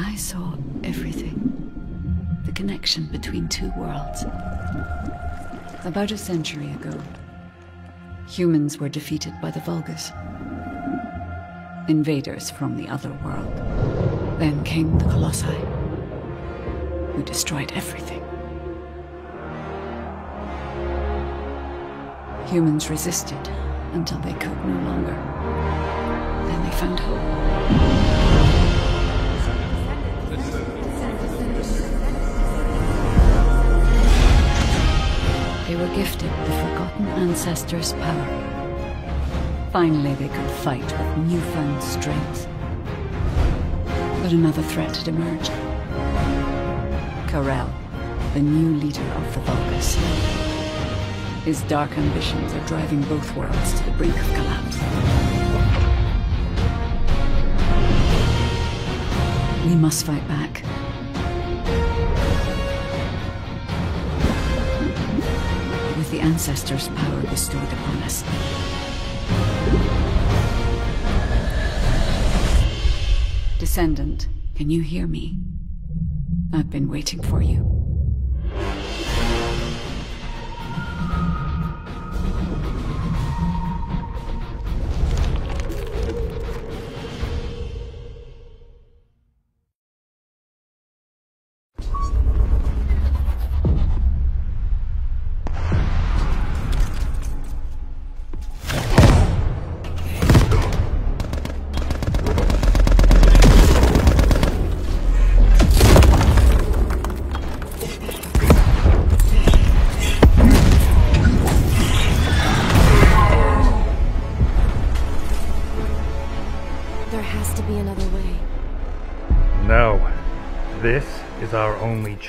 I saw everything. The connection between two worlds. About a century ago, humans were defeated by the Vulgus. Invaders from the other world. Then came the Colossi, who destroyed everything. Humans resisted until they could no longer. Then they found hope. They were gifted the Forgotten Ancestors' power. Finally, they could fight with newfound strength. But another threat had emerged. Karel, the new leader of the Vulgus. His dark ambitions are driving both worlds to the brink of collapse. We must fight back. With the Ancestors' power bestowed upon us. Descendant, can you hear me? I've been waiting for you.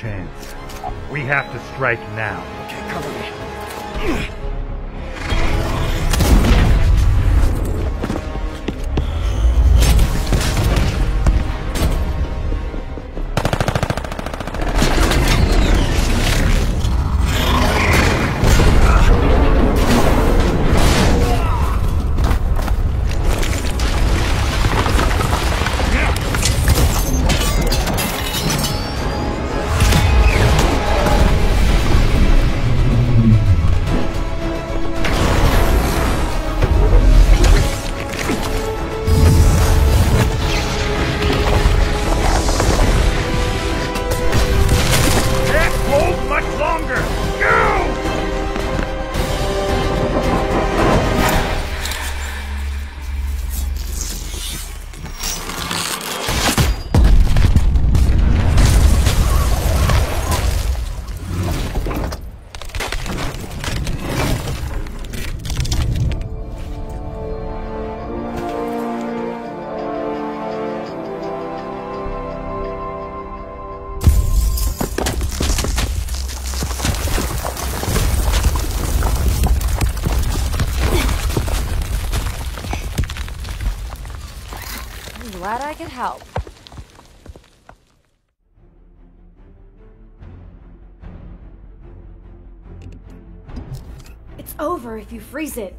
Chance. We have to strike now. Okay, cover me. Could help. It's over if you freeze it.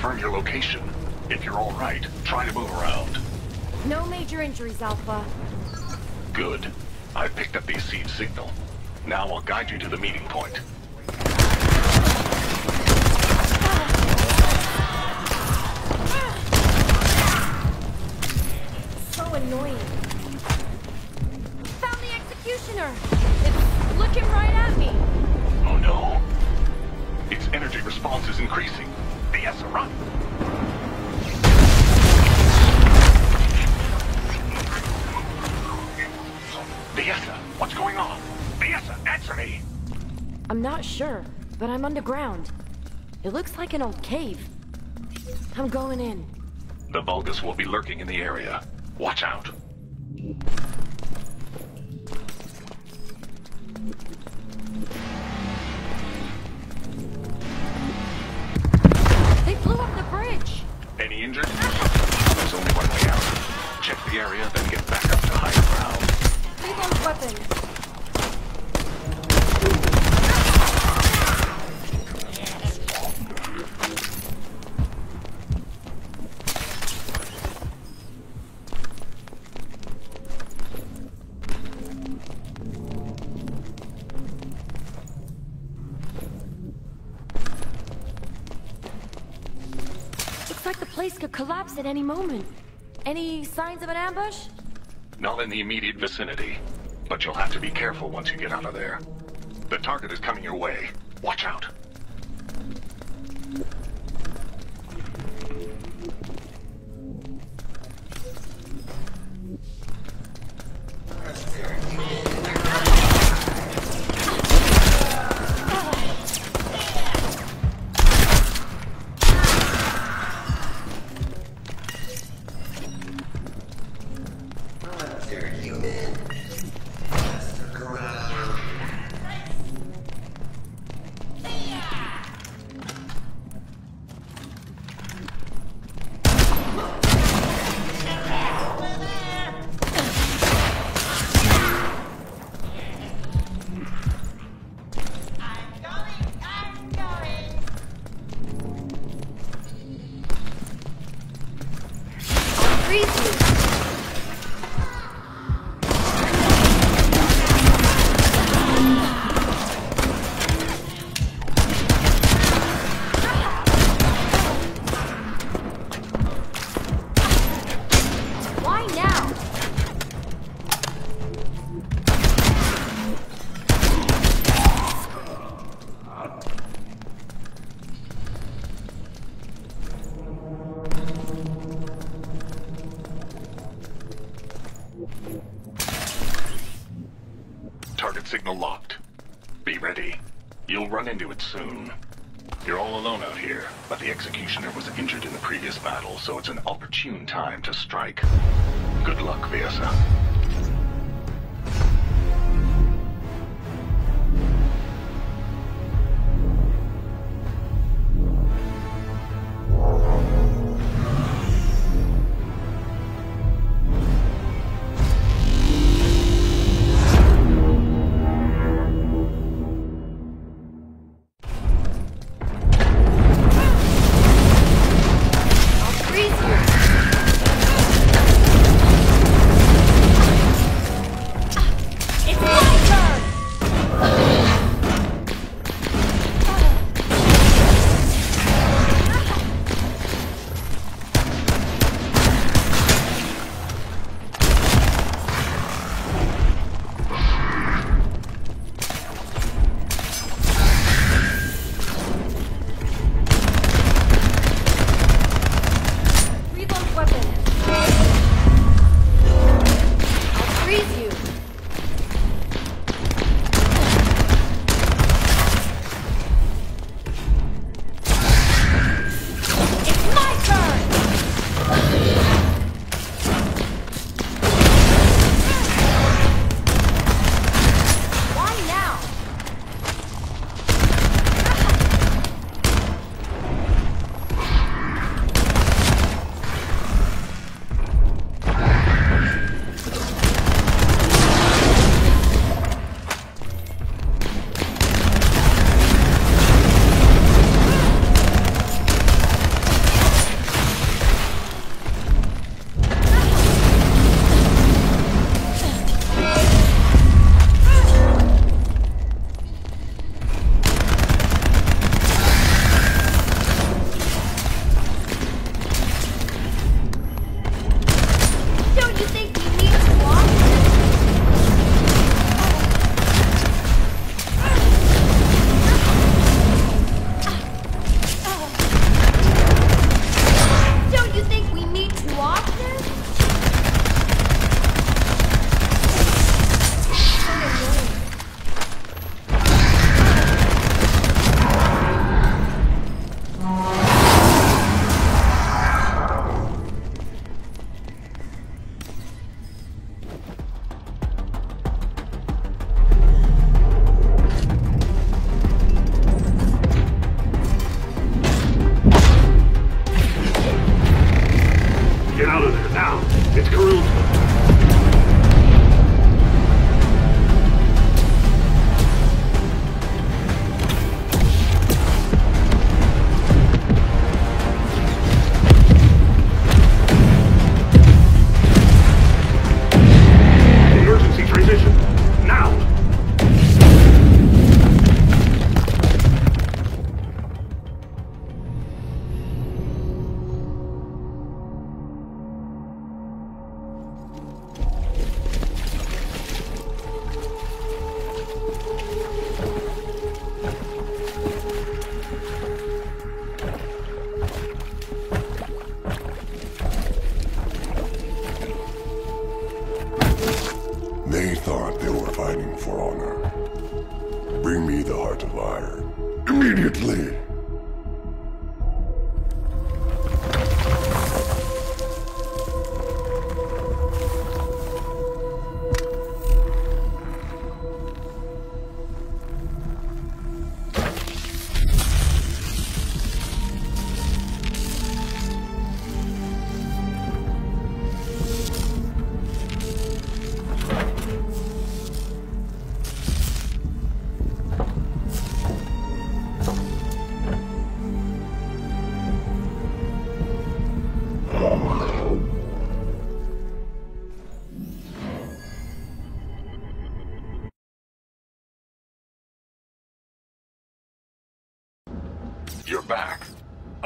Confirm your location. If you're all right, try to move around. No major injuries, Alpha. Good. I picked up the seed signal. Now I'll guide you to the meeting point. So annoying. Found the executioner! It's looking right at me. Oh no. Its energy response is increasing. Viessa, run! What's going on? Viessa, answer me! I'm not sure, but I'm underground. It looks like an old cave. I'm going in. The Vulgus will be lurking in the area. Watch out. Could collapse at any moment. Any signs of an ambush? Not in the immediate vicinity, but you'll have to be careful once you get out of there. The target is coming your way. Watch out. Freeze signal locked. Be ready. You'll run into it soon. You're all alone out here, but the Executioner was injured in the previous battle, so it's an opportune time to strike. Good luck, Viessa. now!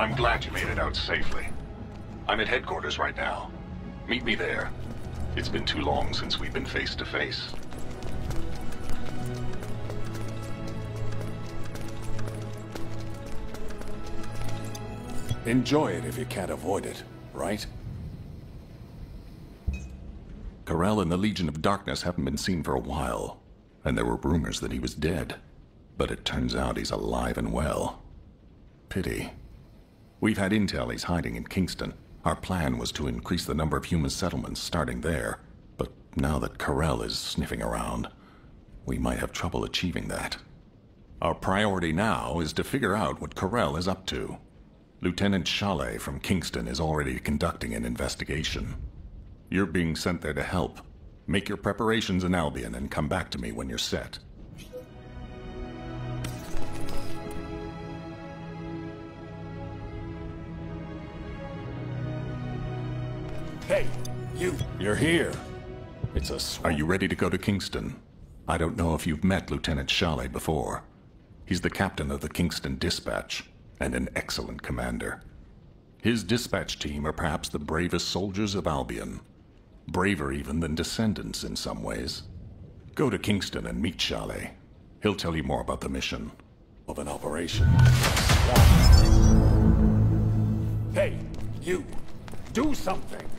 I'm glad you made it out safely. I'm at headquarters right now. Meet me there. It's been too long since we've been face to face. Enjoy it if you can't avoid it, right? Karel and the Legion of Darkness haven't been seen for a while, and there were rumors that he was dead. But it turns out he's alive and well. Pity. We've had intel he's hiding in Kingston. Our plan was to increase the number of human settlements starting there. But now that Karel is sniffing around, we might have trouble achieving that. Our priority now is to figure out what Karel is up to. Lieutenant Chalet from Kingston is already conducting an investigation. You're being sent there to help. Make your preparations in Albion and come back to me when you're set. Hey, you! You're here. It's a Are you ready to go to Kingston? I don't know if you've met Lieutenant Chalet before. He's the captain of the Kingston Dispatch, and an excellent commander. His dispatch team are perhaps the bravest soldiers of Albion. Braver even than descendants in some ways. Go to Kingston and meet Chalet. He'll tell you more about the mission. of an operation. Hey, you! Do something!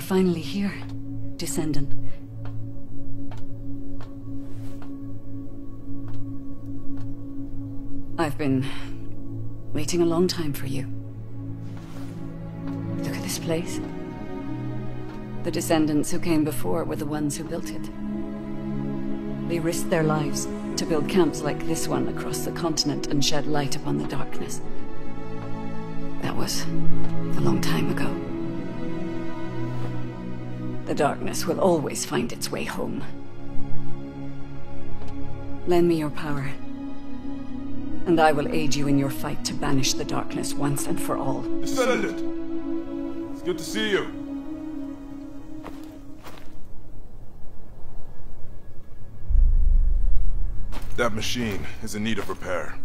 Are finally here, Descendant. I've been waiting a long time for you. Look at this place. The descendants who came before were the ones who built it. They risked their lives to build camps like this one across the continent and shed light upon the darkness. That was a long time ago. The darkness will always find its way home. Lend me your power, and I will aid you in your fight to banish the darkness once and for all. Descendant! It's good to see you. That machine is in need of repair.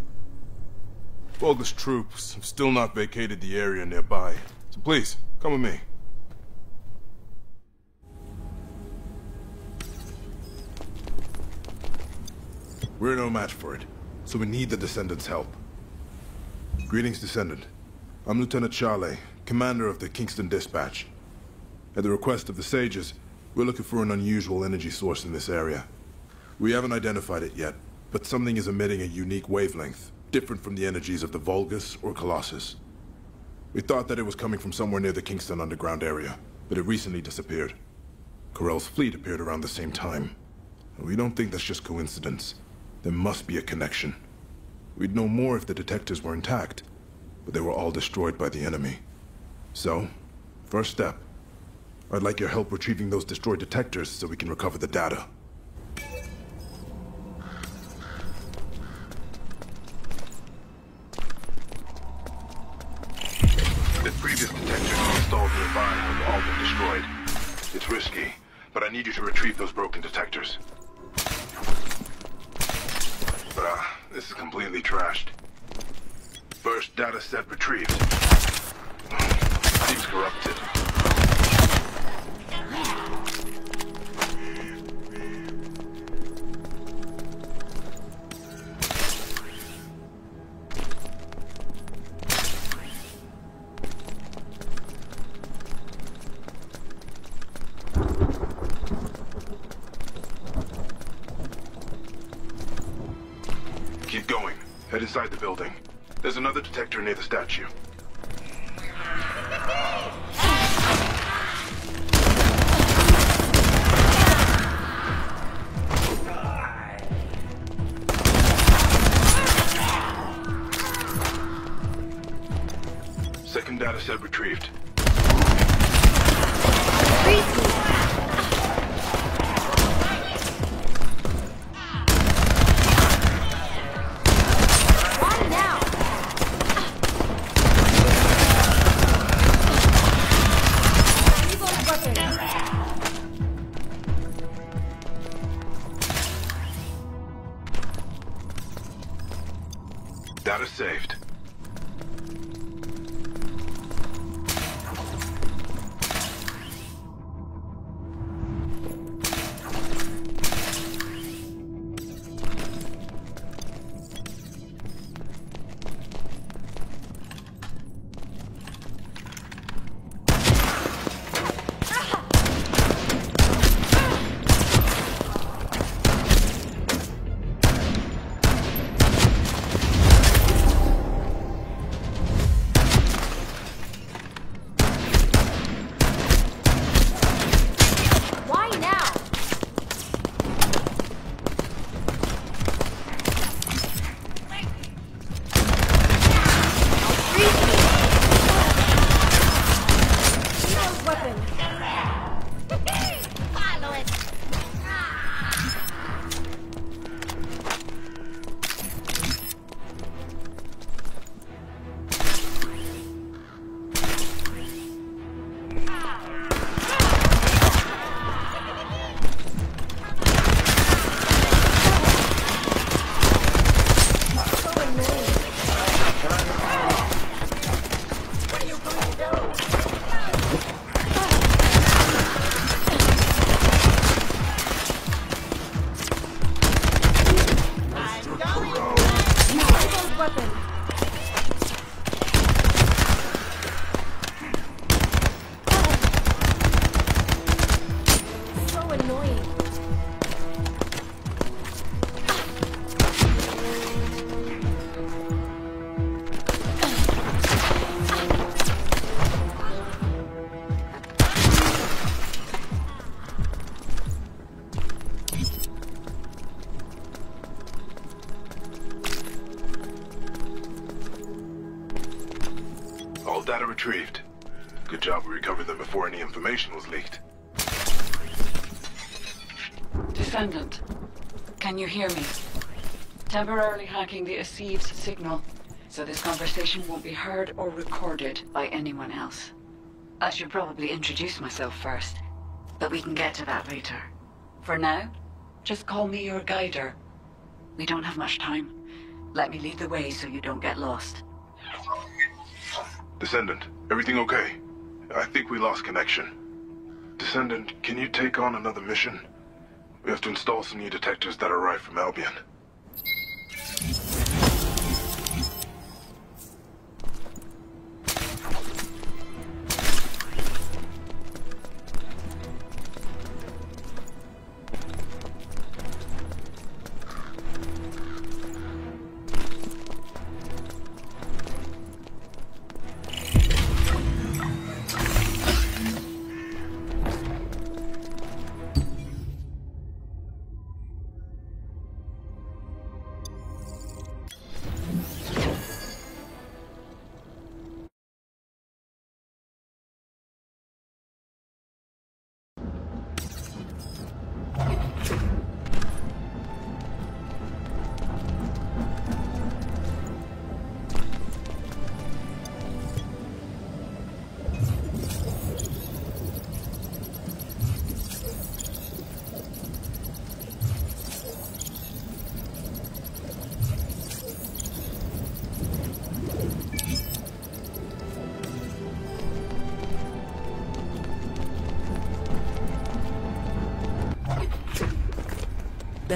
Vulgus troops have still not vacated the area nearby, so please, come with me. We're no match for it, so we need the Descendants' help. Greetings, Descendant. I'm Lieutenant Charley, commander of the Kingston Dispatch. At the request of the Sages, we're looking for an unusual energy source in this area. We haven't identified it yet, but something is emitting a unique wavelength, different from the energies of the Vulgus or Colossus. We thought that it was coming from somewhere near the Kingston underground area, but it recently disappeared. Karel's fleet appeared around the same time. We don't think that's just coincidence. There must be a connection. We'd know more if the detectors were intact, but they were all destroyed by the enemy. So, first step. I'd like your help retrieving those destroyed detectors so we can recover the data. The previous detectors installed nearby have all been destroyed. It's risky, but I need you to retrieve those broken detectors. Ah, this is completely trashed. First data set retrieved. Seems corrupted. Another near the statue. Second data set retrieved. Data retrieved. Good job we recovered them before any information was leaked. Descendant, can you hear me? Temporarily hacking the Aceve's signal, so this conversation won't be heard or recorded by anyone else. I should probably introduce myself first, but we can get to that later. For now, just call me your guider. We don't have much time. Let me lead the way so you don't get lost. Descendant, everything okay? I think we lost connection. Descendant, can you take on another mission? We have to install some new detectors that arrived from Albion.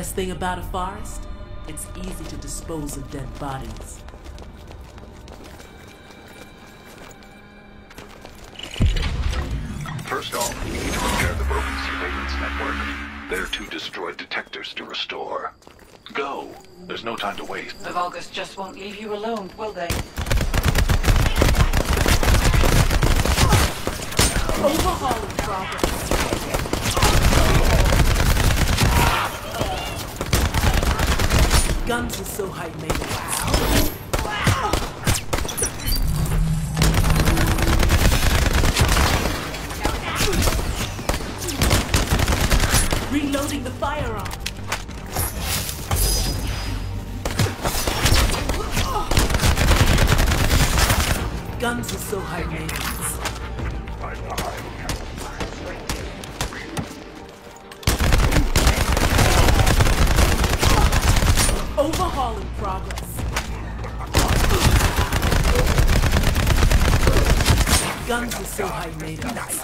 Best thing about a forest? It's easy to dispose of dead bodies. First off, we need to repair the broken surveillance network. There are two destroyed detectors to restore. Go. There's no time to waste. The Vulgus just won't leave you alone, will they? So high maintenance. Overhaul in progress. Guns are so high maintenance.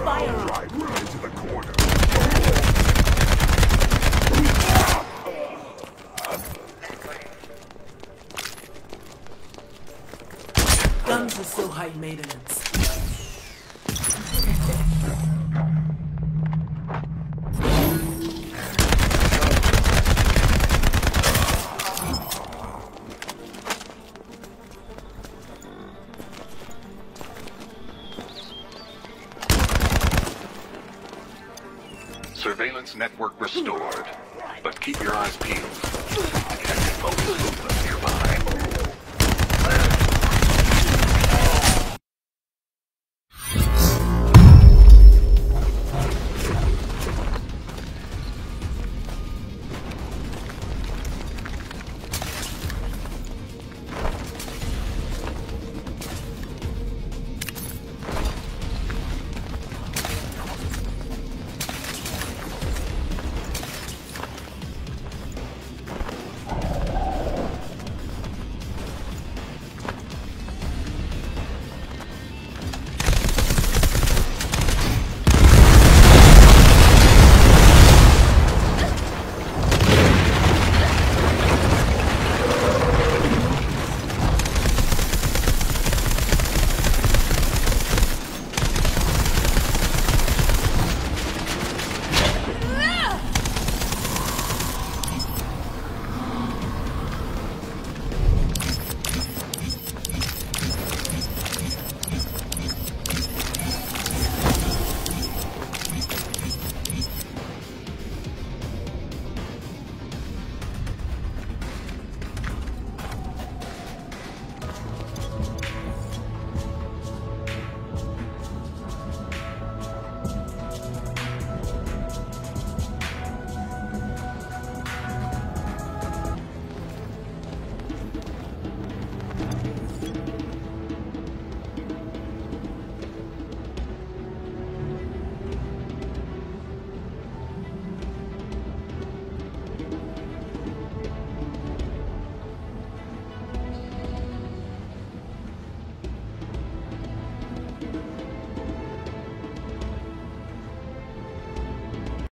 Reloading Network restored. But keep your eyes peeled. Movement.